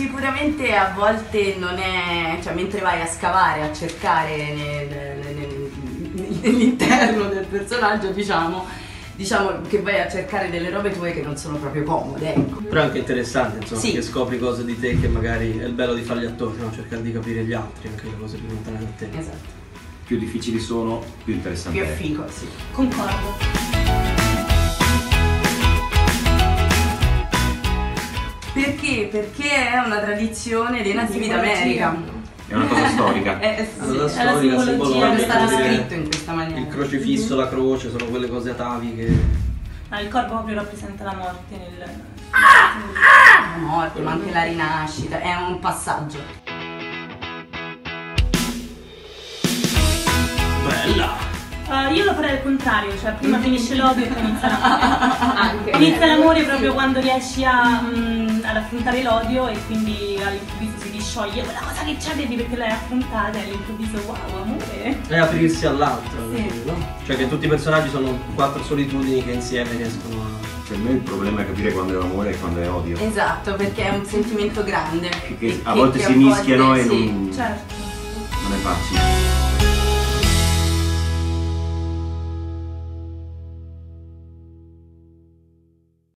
effettivamente a volte non è, cioè mentre vai a scavare, a cercare nel- nel- nell'interno del personaggio, diciamo, diciamo che vai a cercare delle robe tue che non sono proprio comode, ecco. Però è anche interessante, insomma, Sì. che scopri cose di te che magari è il bello di fare gli attori, no? cercare di capire gli altri, anche le cose più lontane da te. Esatto. Più difficili sono, più interessanti. Più è. figo, sì. Concordo. Perché? Perché è una tradizione dei nativi d'America. È una cosa storica. Eh, sì. Allora, la storica, simbologica, è stato scritto in questa maniera. Il crocifisso, la croce, sono quelle cose ataviche. Ah, il corpo proprio rappresenta la morte nel... La morte, ma anche la rinascita, è un passaggio. Bella! Ah, io lo farei al contrario, cioè prima finisce l'odio e poi inizia l'amore. Inizia l'amore proprio quando riesci a, mm, ad affrontare l'odio e quindi all'improvviso si discioglie quella cosa che c'è vedi perché l'hai affrontata e all'improvviso wow, amore. È aprirsi all'altro, Sì. no? Cioè che tutti i personaggi sono quattro solitudini che insieme riescono a. Per me il problema è capire quando è amore e quando è odio. Esatto, perché è un sentimento grande. Che E a volte si mischiano e sì. non, Certo. non è facile.